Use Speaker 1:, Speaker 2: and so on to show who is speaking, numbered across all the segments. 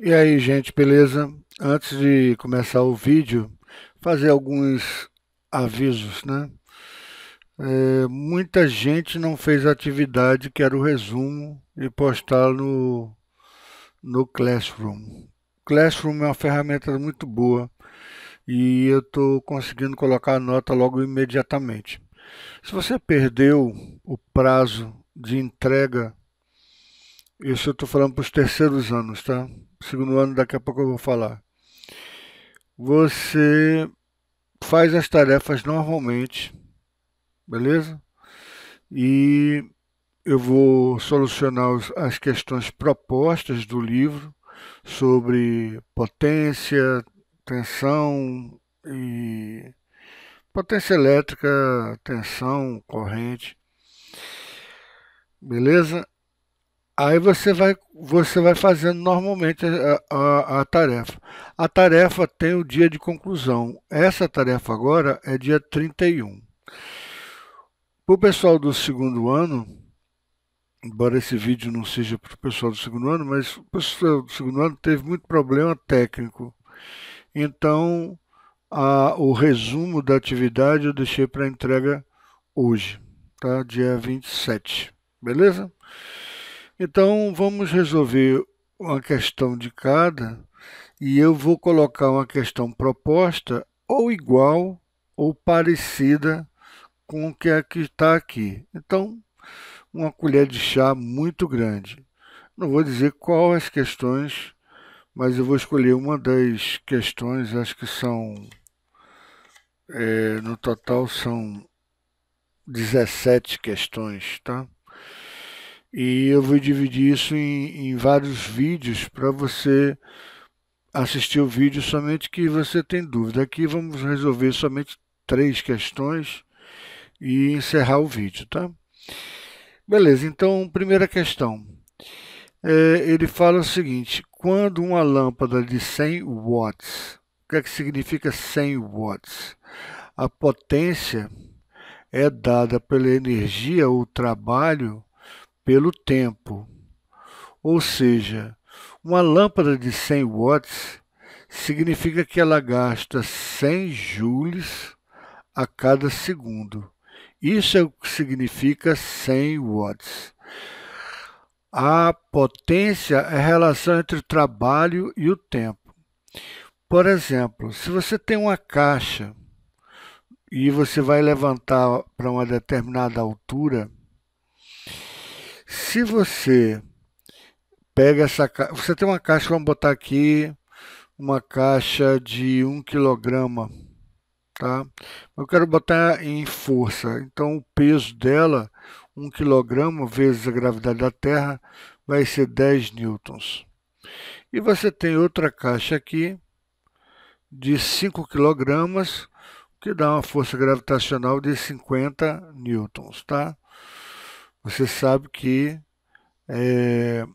Speaker 1: E aí, gente, beleza? Antes de começar o vídeo, fazer alguns avisos, né? É, muita gente não fez a atividade que era o resumo e postar no, no Classroom. Classroom é uma ferramenta muito boa e eu estou conseguindo colocar a nota logo imediatamente. Se você perdeu o prazo de entrega, isso eu estou falando para os terceiros anos, tá? Segundo ano, daqui a pouco eu vou falar. Você faz as tarefas normalmente, beleza? E eu vou solucionar as questões propostas do livro sobre potência, tensão e potência elétrica, tensão, corrente. Beleza? Aí você vai, você vai fazendo normalmente a, a, a, tarefa. A tarefa tem o dia de conclusão. Essa tarefa agora é dia 31. Para o pessoal do segundo ano, embora esse vídeo não seja para o pessoal do segundo ano, mas o pessoal do segundo ano teve muito problema técnico. Então, a, o resumo da atividade eu deixei para entrega hoje, tá? dia 27. Beleza? Então vamos resolver uma questão de cada e eu vou colocar uma questão proposta ou igual ou parecida com o que é que está aqui. Então, uma colher de chá muito grande. Não vou dizer qual as questões, mas eu vou escolher uma das questões, acho que são, é, no total são 17 questões, tá? E eu vou dividir isso em, em vários vídeos para você assistir o vídeo somente que você tem dúvida. Aqui vamos resolver somente três questões e encerrar o vídeo, tá? Beleza, então, primeira questão. É, ele fala o seguinte, quando uma lâmpada de 100 watts, o que, é que significa 100 watts? A potência é dada pela energia ou trabalho pelo tempo. Ou seja, uma lâmpada de 100 watts significa que ela gasta 100 joules a cada segundo. Isso é o que significa 100 watts. A potência é a relação entre o trabalho e o tempo. Por exemplo, se você tem uma caixa e você vai levantar para uma determinada altura, se você pega essa caixa, você tem uma caixa, vamos botar aqui, uma caixa de 1 kg, tá? Eu quero botar em força, então o peso dela, 1 kg vezes a gravidade da Terra, vai ser 10 newtons. E você tem outra caixa aqui, de 5 kg, que dá uma força gravitacional de 50 newtons, tá? Você sabe que é,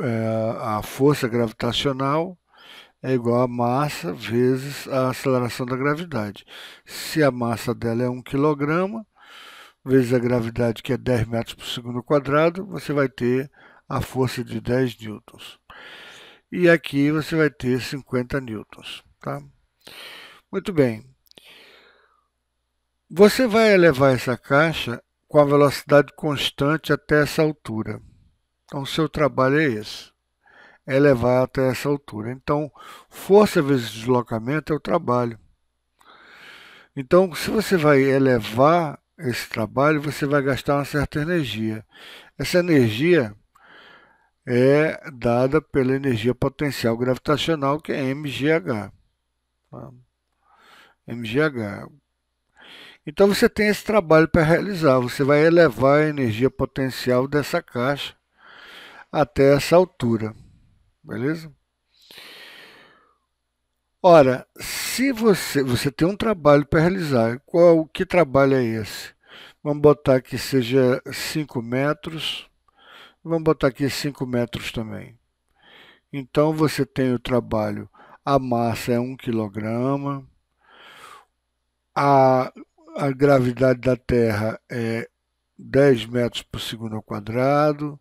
Speaker 1: é, a força gravitacional é igual a massa vezes a aceleração da gravidade. Se a massa dela é 1 kg, vezes a gravidade, que é 10 metros por segundo quadrado, você vai ter a força de 10 newtons. E aqui você vai ter 50 newtons. Tá? Muito bem. Você vai elevar essa caixa com a velocidade constante até essa altura. Então, o seu trabalho é esse, é levar até essa altura. Então, força vezes deslocamento é o trabalho. Então, se você vai elevar esse trabalho, você vai gastar uma certa energia. Essa energia é dada pela energia potencial gravitacional, que é MGH. Tá? MGH. Então você tem esse trabalho para realizar. Você vai elevar a energia potencial dessa caixa até essa altura. Beleza? Ora, se você, você tem um trabalho para realizar, qual que trabalho é esse? Vamos botar que seja 5 metros. Vamos botar aqui 5 metros também. Então você tem o trabalho, a massa é 1 kg, a a gravidade da Terra é 10 metros por segundo ao quadrado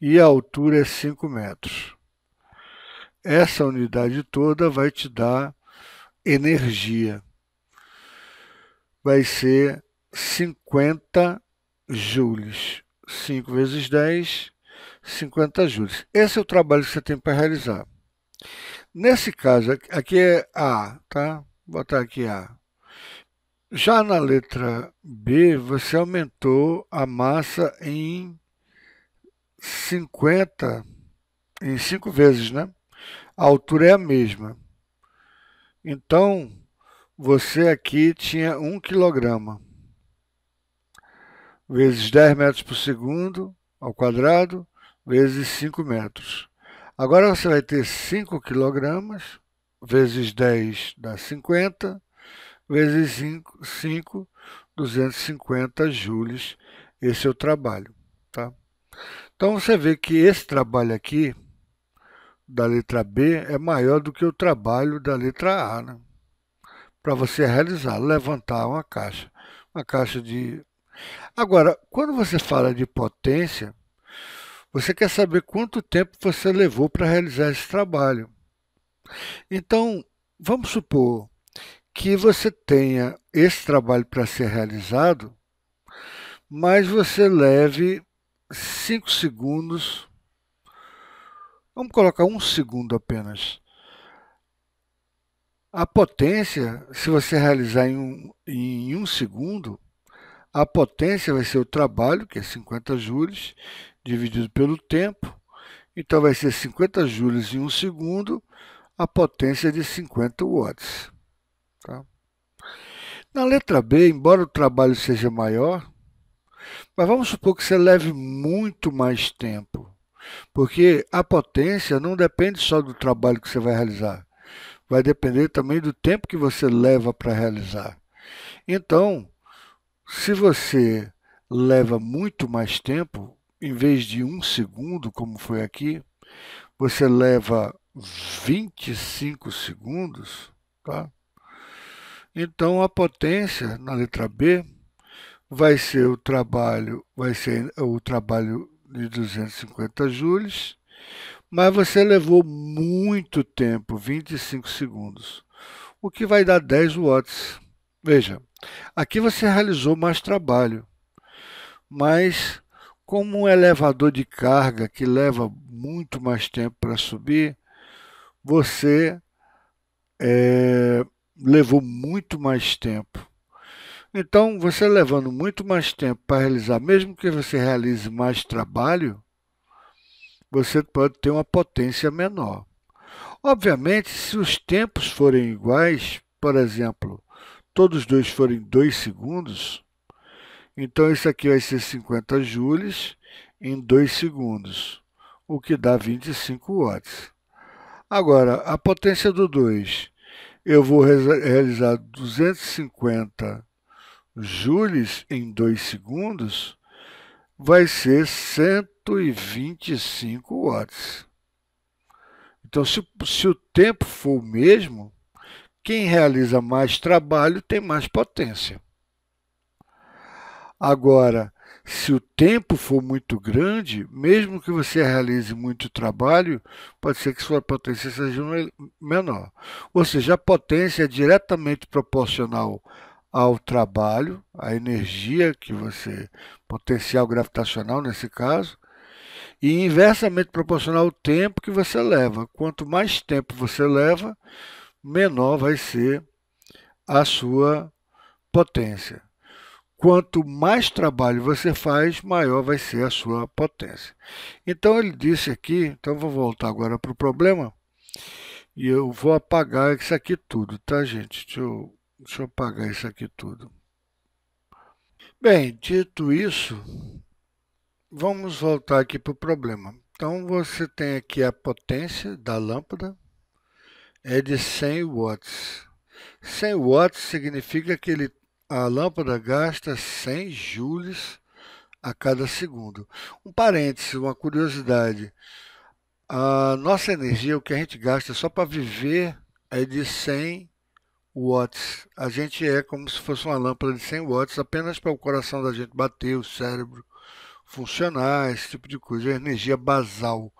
Speaker 1: e a altura é 5 metros. essa unidade toda vai te dar energia. Vai ser 50 joules. 5 vezes 10, 50 joules. Esse é o trabalho que você tem para realizar. Nesse caso, aqui é A, tá? Vou botar aqui A. Já na letra B, você aumentou a massa em 50, em 5 vezes, né? A altura é a mesma. Então, você aqui tinha 1 quilograma vezes 10 metros por segundo ao quadrado, vezes 5 metros. Agora você vai ter 5 quilogramas, vezes 10 dá 50, vezes 5, 5 250 joules. Esse é o trabalho. Tá? Então você vê que esse trabalho aqui, da letra B, é maior do que o trabalho da letra A. Né? Para você realizar, levantar uma caixa. Uma caixa de Agora, quando você fala de potência, você quer saber quanto tempo você levou para realizar esse trabalho. Então, vamos supor que você tenha esse trabalho para ser realizado, mas você leve 5 segundos, vamos colocar um segundo apenas. A potência, se você realizar em um, em um segundo, a potência vai ser o trabalho, que é 50 joules, dividido pelo tempo. Então vai ser 50 joules em um segundo, a potência de 50 watts. Tá? Na letra B, embora o trabalho seja maior, mas vamos supor que você leve muito mais tempo, porque a potência não depende só do trabalho que você vai realizar, vai depender também do tempo que você leva para realizar. Então, se você leva muito mais tempo, em vez de um segundo, como foi aqui, você leva 25 segundos, tá? Então a potência na letra B vai ser o trabalho, vai ser o trabalho de 250 joules, mas você levou muito tempo, 25 segundos, o que vai dar 10 watts. Veja, Aqui você realizou mais trabalho, mas como um elevador de carga que leva muito mais tempo para subir, você é, levou muito mais tempo. Então, você levando muito mais tempo para realizar, mesmo que você realize mais trabalho, você pode ter uma potência menor. Obviamente, se os tempos forem iguais, por exemplo, todos dois forem 2 segundos, então isso aqui vai ser 50 joules em 2 segundos, o que dá 25 watts. Agora, a potência do 2, eu vou realizar 250 joules em 2 segundos, vai ser 125 watts. Então, se, se o tempo for o mesmo, quem realiza mais trabalho tem mais potência. Agora, se o tempo for muito grande, mesmo que você realize muito trabalho, pode ser que sua potência seja menor. Ou seja, a potência é diretamente proporcional ao trabalho, à energia que você, potencial gravitacional nesse caso, e inversamente proporcional ao tempo que você leva. Quanto mais tempo você leva, menor vai ser a sua potência. Quanto mais trabalho você faz, maior vai ser a sua potência. Então ele disse aqui, então vou voltar agora para o problema, e eu vou apagar isso aqui tudo, tá gente? Deixa eu, deixa eu apagar isso aqui tudo. Bem, dito isso, vamos voltar aqui para o problema. Então você tem aqui a potência da lâmpada, é de 100 watts. 100 watts significa que ele, a lâmpada gasta 100 joules a cada segundo. Um parêntese, uma curiosidade. A nossa energia, o que a gente gasta só para viver, é de 100 watts. A gente é como se fosse uma lâmpada de 100 watts, apenas para o coração da gente bater, o cérebro funcionar, esse tipo de coisa. É energia basal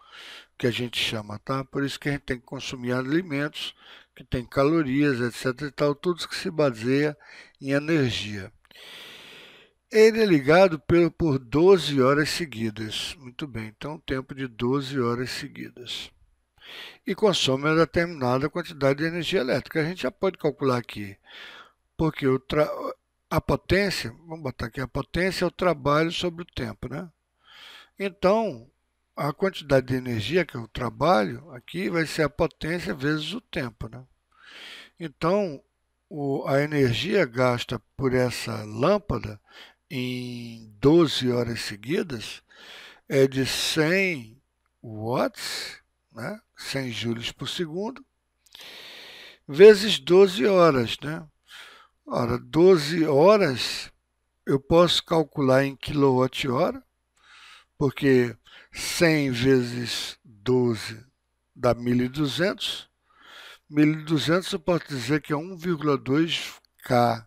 Speaker 1: que a gente chama, tá? Por isso que a gente tem que consumir alimentos que tem calorias, etc e tal, tudo que se baseia em energia. Ele é ligado por, por 12 horas seguidas. Muito bem, então tempo de 12 horas seguidas. E consome uma determinada quantidade de energia elétrica. A gente já pode calcular aqui, porque o a potência, vamos botar aqui, a potência é o trabalho sobre o tempo, né? Então, a quantidade de energia que eu trabalho aqui vai ser a potência vezes o tempo, né? Então, o, a energia gasta por essa lâmpada em 12 horas seguidas é de 100 watts, né? 100 joules por segundo, vezes 12 horas, né? Ora, 12 horas eu posso calcular em quilowatt-hora, porque 100 vezes 12 dá 1.200. 1.200 eu posso dizer que é 1,2 K.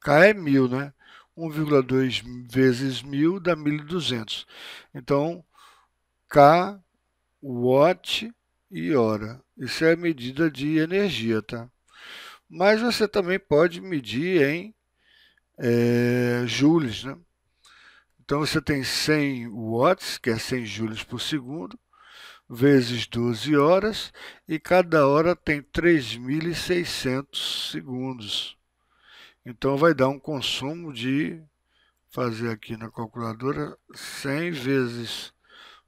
Speaker 1: K é 1.000, né? 1,2 vezes 1.000 dá 1.200. Então, K, watt e hora. Isso é a medida de energia, tá? Mas você também pode medir em é, joules, né? Então você tem 100 watts, que é 100 joules por segundo, vezes 12 horas, e cada hora tem 3.600 segundos. Então vai dar um consumo de, fazer aqui na calculadora, 100 vezes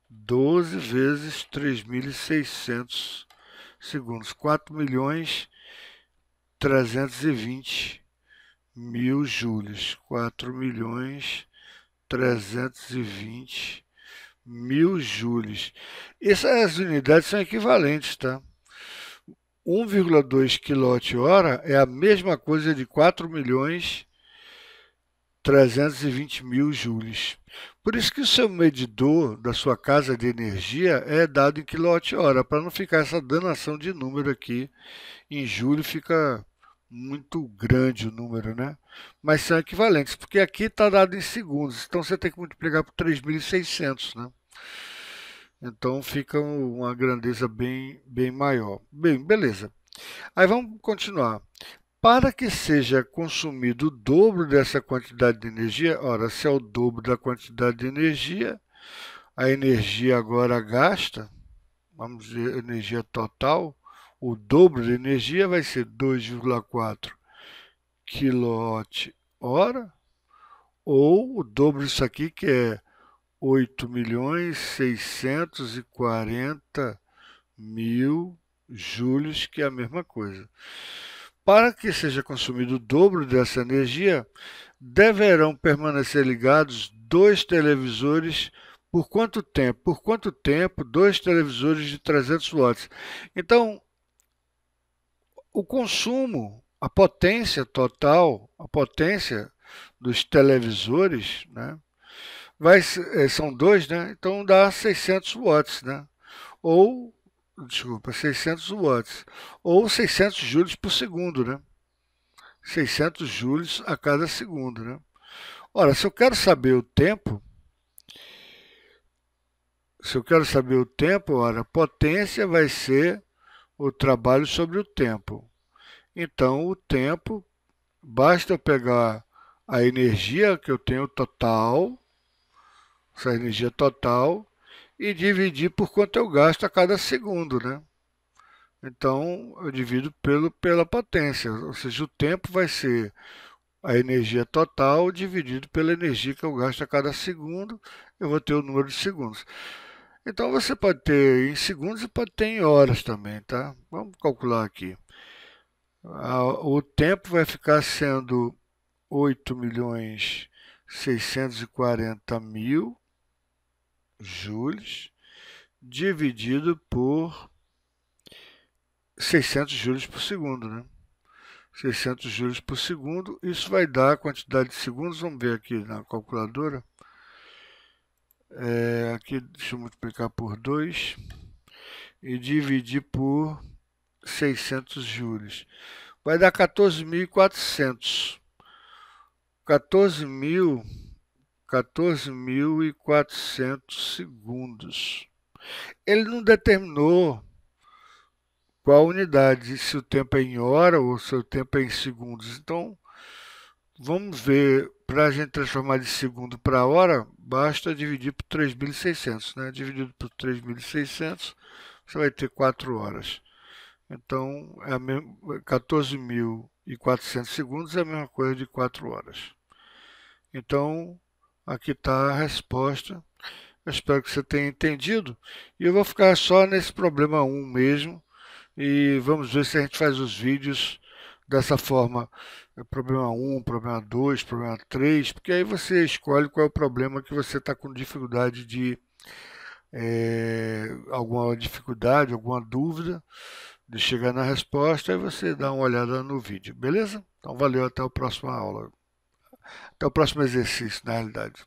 Speaker 1: 12 vezes 3.600 segundos, 4 milhões 320 mil joules, 4 milhões 320 mil joules. Essas unidades são equivalentes, tá? 1,2 kWh é a mesma coisa de 4 milhões 320 mil joules. Por isso que o seu medidor da sua casa de energia é dado em quilowatt-hora, para não ficar essa danação de número aqui. Em julho fica muito grande o número, né? Mas são equivalentes, porque aqui está dado em segundos, então você tem que multiplicar por 3.600, né? Então fica uma grandeza bem, bem maior. Bem, beleza. Aí vamos continuar. Para que seja consumido o dobro dessa quantidade de energia, ora, se é o dobro da quantidade de energia, a energia agora gasta, vamos dizer, energia total, o dobro de energia vai ser 2,4 kWh, ou o dobro disso aqui, que é 8 milhões 640 mil joules, que é a mesma coisa. Para que seja consumido o dobro dessa energia, deverão permanecer ligados dois televisores por quanto tempo? Por quanto tempo? Dois televisores de 300 watts. Então, o consumo, a potência total, a potência dos televisores, né? Vai, eh, são dois, né? Então dá 600 watts, né? Ou, desculpa, 600 watts. Ou 600 joules por segundo, né? 600 joules a cada segundo, né? Ora, se eu quero saber o tempo, se eu quero saber o tempo, ora, potência vai ser o trabalho sobre o tempo. Então, o tempo, basta pegar a energia que eu tenho total, essa energia total, e dividir por quanto eu gasto a cada segundo, né? Então, eu divido pelo, pela potência, ou seja, o tempo vai ser a energia total dividido pela energia que eu gasto a cada segundo, eu vou ter o número de segundos. Então você pode ter em segundos e pode ter em horas também, tá? Vamos calcular aqui. O tempo vai ficar sendo 8 milhões 640 mil joules dividido por 600 joules por segundo, né? 600 joules por segundo, isso vai dar a quantidade de segundos, vamos ver aqui na calculadora. É, aqui, deixa eu multiplicar por 2 e dividir por 600 juros. Vai dar 14.400. 14.000 14.400 segundos. Ele não determinou qual unidade, se o tempo é em hora ou se o tempo é em segundos. Então, vamos ver, para a gente transformar de segundo para hora, basta dividir por 3.600. Né? Dividido por 3.600, você vai ter 4 horas. Então, é 14.400 segundos é a mesma coisa de 4 horas. Então, aqui está a resposta. Eu espero que você tenha entendido. E eu vou ficar só nesse problema 1 mesmo. E vamos ver se a gente faz os vídeos dessa forma. Problema 1, problema 2, problema 3. Porque aí você escolhe qual é o problema que você está com dificuldade de... É, alguma dificuldade, alguma dúvida de chegar na resposta, aí você dá uma olhada no vídeo, beleza? Então valeu, até a próxima aula. Até o próximo exercício, na realidade.